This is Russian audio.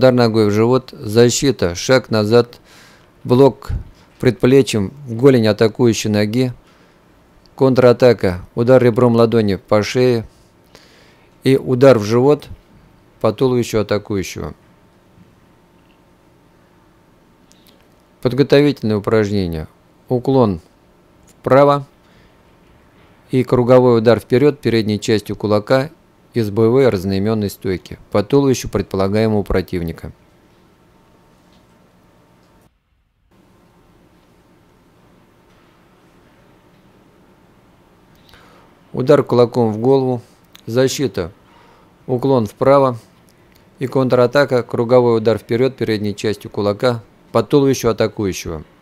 Удар ногой в живот, защита, шаг назад, блок предплечьем в голень атакующей ноги, контратака, удар ребром ладони по шее и удар в живот по туловищу атакующего. Подготовительные упражнения. Уклон вправо и круговой удар вперед передней частью кулака из боевой разноименной стойки по туловищу предполагаемого противника. Удар кулаком в голову, защита, уклон вправо и контратака, круговой удар вперед передней частью кулака по туловищу атакующего –